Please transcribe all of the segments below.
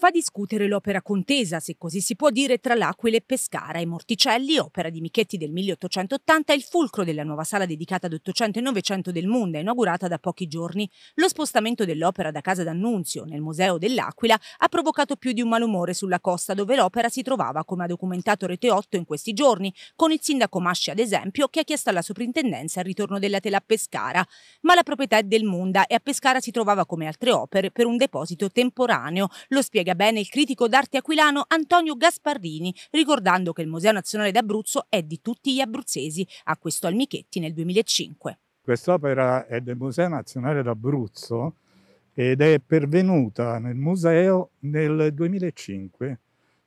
Fa discutere l'opera contesa, se così si può dire, tra l'Aquila e Pescara e Morticelli, opera di Michetti del 1880, è il fulcro della nuova sala dedicata ad 800 e 900 del Mondo, inaugurata da pochi giorni. Lo spostamento dell'opera da casa d'Annunzio, nel Museo dell'Aquila, ha provocato più di un malumore sulla costa dove l'opera si trovava, come ha documentato Rete 8 in questi giorni, con il sindaco Masci ad esempio, che ha chiesto alla soprintendenza il ritorno della tela a Pescara. Ma la proprietà è del Munda e a Pescara si trovava come altre opere per un deposito temporaneo, lo spiega spiega bene il critico d'arte aquilano Antonio Gasparrini, ricordando che il Museo Nazionale d'Abruzzo è di tutti gli abruzzesi, acquistò il Michetti nel 2005. Quest'opera è del Museo Nazionale d'Abruzzo ed è pervenuta nel museo nel 2005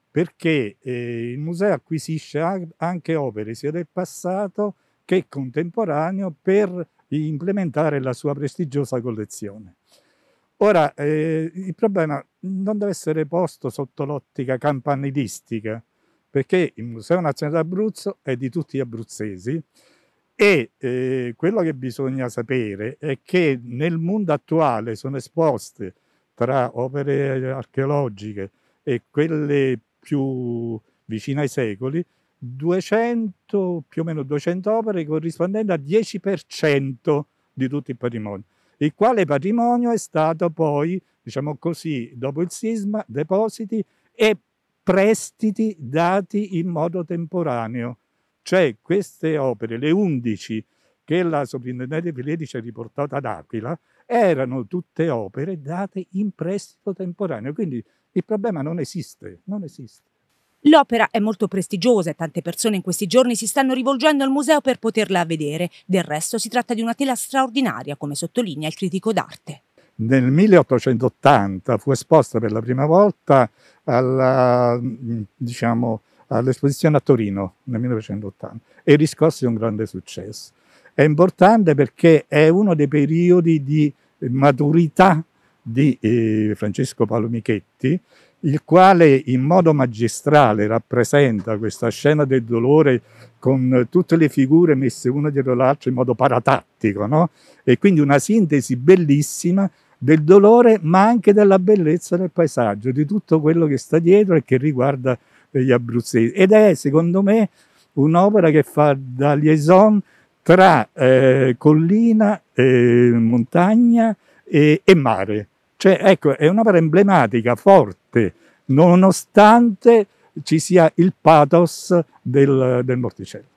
perché eh, il museo acquisisce anche opere sia del passato che contemporaneo per implementare la sua prestigiosa collezione. Ora, eh, il problema non deve essere posto sotto l'ottica campanilistica, perché il Museo Nazionale d'Abruzzo è di tutti gli abruzzesi e eh, quello che bisogna sapere è che nel mondo attuale sono esposte tra opere archeologiche e quelle più vicine ai secoli 200, più o meno 200 opere corrispondenti al 10% di tutto il patrimonio il quale patrimonio è stato poi, diciamo così, dopo il sisma, depositi e prestiti dati in modo temporaneo. Cioè queste opere, le 11 che la sovrintendente Fileti ci ha riportato ad Aquila, erano tutte opere date in prestito temporaneo. Quindi il problema non esiste, non esiste. L'opera è molto prestigiosa e tante persone in questi giorni si stanno rivolgendo al museo per poterla vedere. Del resto si tratta di una tela straordinaria, come sottolinea il critico d'arte. Nel 1880 fu esposta per la prima volta alla, diciamo, all'esposizione a Torino nel 1980 e riscosse un grande successo. È importante perché è uno dei periodi di maturità di eh, Francesco Paolo Michetti il quale in modo magistrale rappresenta questa scena del dolore con tutte le figure messe una dietro l'altra in modo paratattico, no? E quindi una sintesi bellissima del dolore, ma anche della bellezza del paesaggio, di tutto quello che sta dietro e che riguarda gli abruzzesi. Ed è, secondo me, un'opera che fa da liaison tra eh, collina, eh, montagna e, e mare. Cioè, ecco, è un'opera emblematica, forte, nonostante ci sia il pathos del, del Morticello.